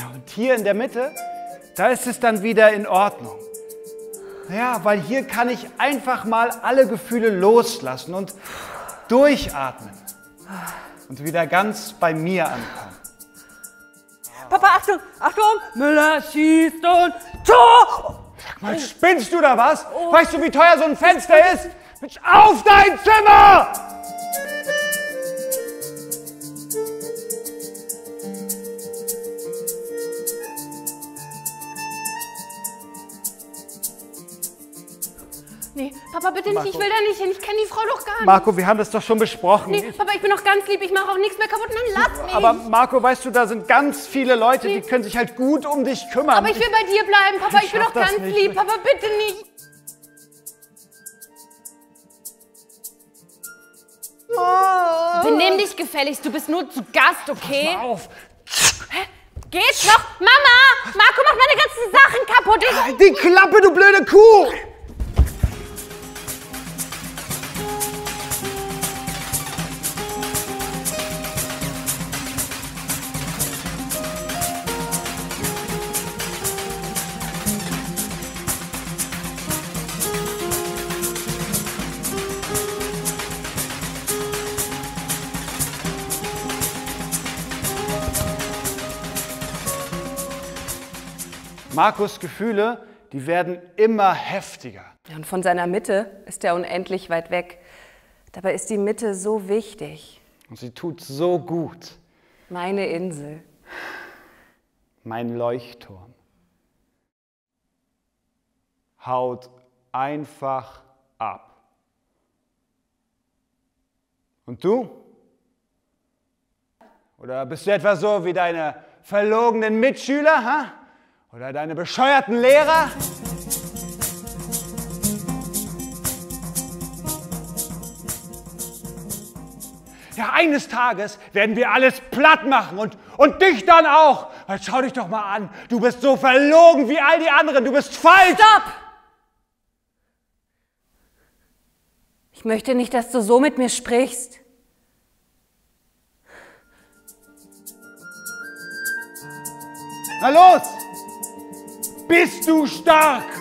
Ja, und hier in der Mitte, da ist es dann wieder in Ordnung. Ja, weil hier kann ich einfach mal alle Gefühle loslassen und durchatmen und wieder ganz bei mir ankommen. Papa, Achtung, Achtung! Müller schießt und Tor! Sag mal, spinnst du da was? Weißt du, wie teuer so ein Fenster ist? Auf dein Zimmer! Nee, Papa, bitte nicht, ich will da nicht hin. Ich kenne die Frau doch gar nicht. Marco, wir haben das doch schon besprochen. Nee, Papa, ich bin doch ganz lieb, ich mache auch nichts mehr kaputt. Nein, lass mich. Aber Marco, weißt du, da sind ganz viele Leute, die können sich halt gut um dich kümmern. Aber ich will bei dir bleiben, Papa, Ich ich bin doch ganz nicht. lieb. Papa, bitte nicht. Benimm dich gefälligst, du bist nur zu Gast, okay? Hör auf! Geht's noch? Mama! Marco macht meine ganzen Sachen kaputt. Ich, Halt die Klappe, du blöde Kuh! Markus Gefühle, die werden immer heftiger. Ja, Und von seiner Mitte ist er unendlich weit weg. Dabei ist die Mitte so wichtig. Und sie tut so gut. Meine Insel. Mein Leuchtturm. Haut einfach ab. Und du? Oder bist du etwa so wie deine verlogenen Mitschüler? Ha? Oder deine bescheuerten Lehrer? Ja, eines Tages werden wir alles platt machen und, und dich dann auch. Weil schau dich doch mal an. Du bist so verlogen wie all die anderen. Du bist falsch. Stopp! Ich möchte nicht, dass du so mit mir sprichst. Na los! Bist du stark?